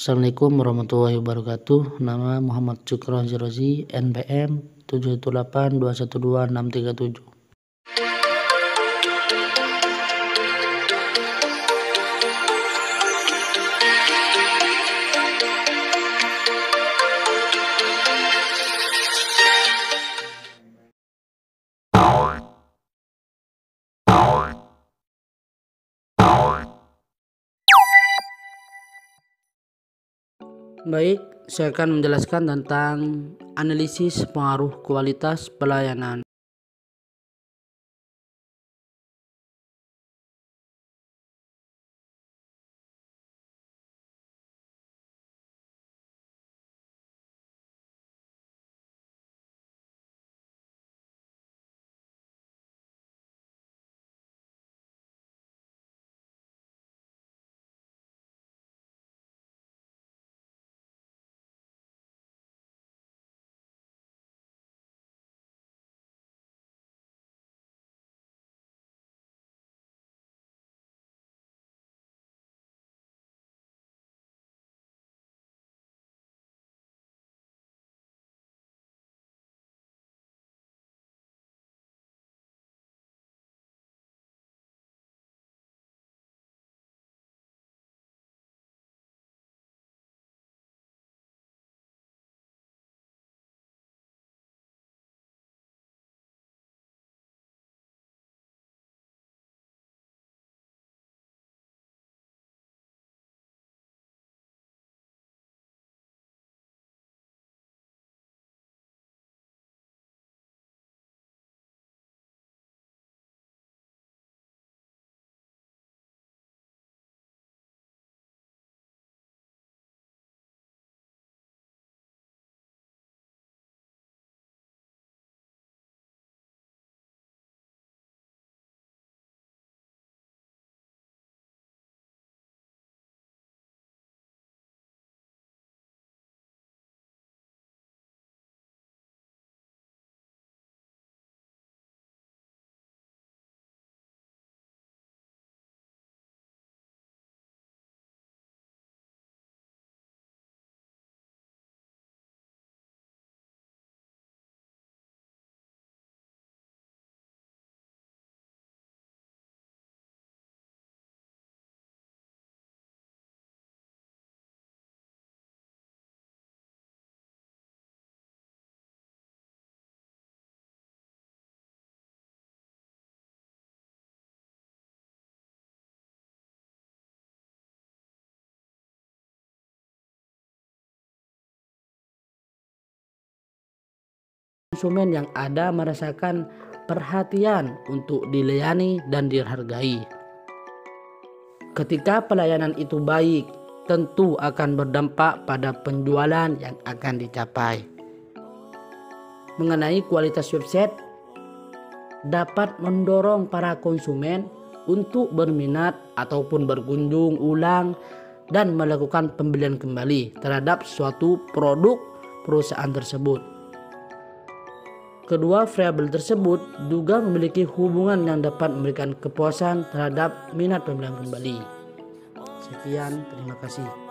Assalamualaikum warahmatullahi wabarakatuh. Nama Muhammad Cukro Zirozi, NPM 718212637. Baik, saya akan menjelaskan tentang analisis pengaruh kualitas pelayanan. Konsumen yang ada merasakan perhatian untuk dilayani dan dihargai. Ketika pelayanan itu baik, tentu akan berdampak pada penjualan yang akan dicapai. Mengenai kualitas website, dapat mendorong para konsumen untuk berminat ataupun berkunjung ulang dan melakukan pembelian kembali terhadap suatu produk perusahaan tersebut. Kedua variabel tersebut juga memiliki hubungan yang dapat memberikan kepuasan terhadap minat pembelian kembali. Sekian, terima kasih.